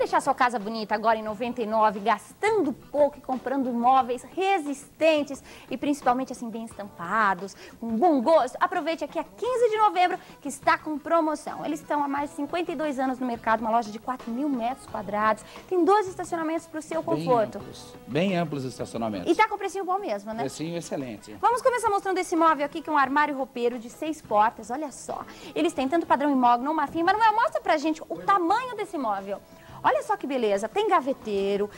deixar sua casa bonita agora em 99, gastando pouco e comprando móveis resistentes e principalmente assim bem estampados, com bom gosto? Aproveite aqui a 15 de novembro que está com promoção. Eles estão há mais de 52 anos no mercado, uma loja de 4 mil metros quadrados, tem 12 estacionamentos para o seu conforto. Bem amplos, bem amplos estacionamentos. E tá com precinho bom mesmo, né? Precinho excelente. Vamos começar mostrando esse móvel aqui, que é um armário roupeiro de seis portas, olha só. Eles têm tanto padrão imóvel, marfim, mas não mostra pra gente o tamanho desse móvel. Olha só que beleza, tem gaveteiro.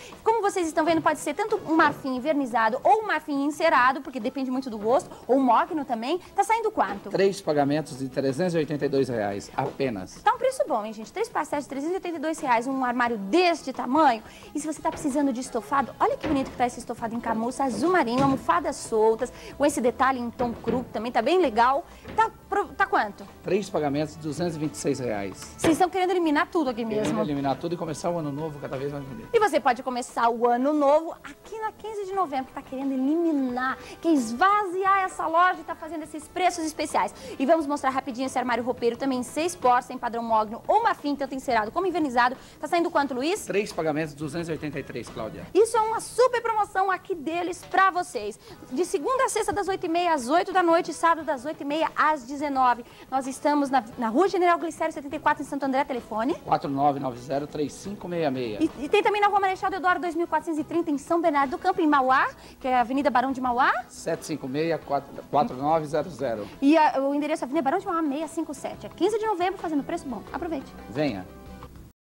Como vocês estão vendo, pode ser tanto um marfim vernizado ou um marfim encerado, porque depende muito do gosto, ou um mogno também. Tá saindo quanto? Três pagamentos de 382 reais, apenas. Tá um preço bom, hein, gente? Três parcelas de 382 reais, um armário deste tamanho. E se você tá precisando de estofado, olha que bonito que tá esse estofado em camurça azul marinho, almofadas soltas, com esse detalhe em tom cru, também tá bem legal. Tá, tá quanto? Três pagamentos de 226 reais. Vocês estão querendo eliminar tudo aqui mesmo? Querendo eliminar tudo e começar começar o ano novo cada vez mais bonito. E você pode começar o ano novo aqui na 15 de novembro, que está querendo eliminar, quer esvaziar essa loja e está fazendo esses preços especiais. E vamos mostrar rapidinho esse armário roupeiro também em seis portas, em padrão mogno ou marfim, tanto encerado como invernizado. Está saindo quanto, Luiz? Três pagamentos, 283, Cláudia. Isso é uma super promoção aqui deles para vocês. De segunda a sexta, das 8h30 às 8 da noite, sábado das 8h30 às 19 Nós estamos na, na Rua General Glicério 74, em Santo André, telefone. 4990 566. E, e, tem também na Rua Marechal Deodoro 2430 em São Bernardo do Campo, em Mauá, que é a Avenida Barão de Mauá. 756-4900. E a, o endereço é Avenida Barão de Mauá 657. É 15 de novembro fazendo preço bom. Aproveite. Venha.